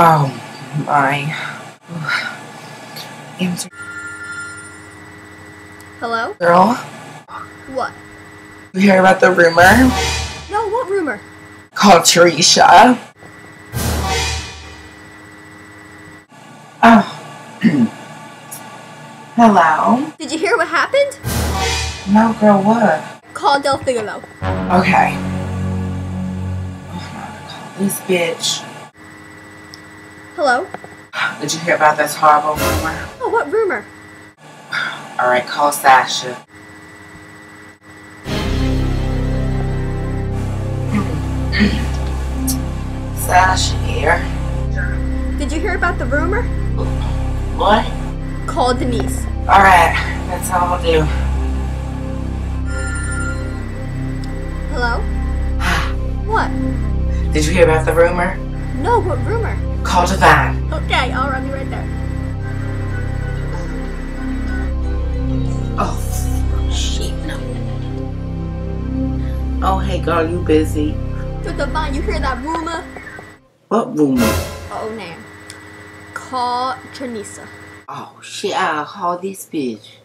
Oh my. Answer, Hello? girl. What? You hear about the rumor No, what rumor? called Teresa? Oh. Hello? Did you hear what happened? No, girl, what? Call Del Figaro. Okay. Oh, this bitch. Hello? Did you hear about this horrible rumor? Oh, what rumor? Alright, call Sasha. Sasha here. Did you hear about the rumor? What? Call Denise. Alright, that's all I'll do. Hello? What? Did you hear about the rumor? No, what rumor? Call van. Okay, I'll run you right there. Oh, shit, no. Oh, hey, girl, you busy? So Divine, you hear that rumor? What rumor? Oh, man. Call Tranisa. Oh, shit, I'll call this bitch.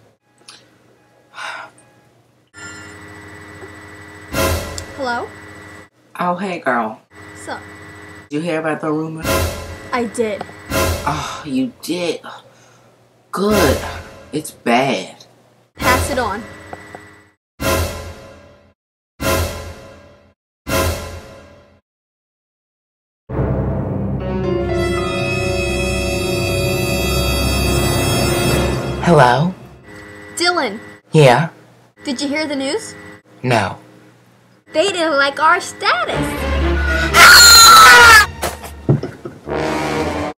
Hello? Oh, hey, girl. Did you hear about the rumor? I did. Oh, you did. Good. It's bad. Pass it on. Hello? Dylan, Yeah? did you hear the news? No. They didn't like our status.